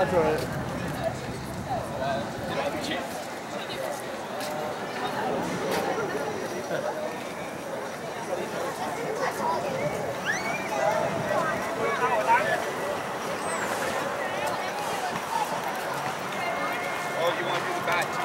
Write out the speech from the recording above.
That's all right. Oh, you want to do the bat?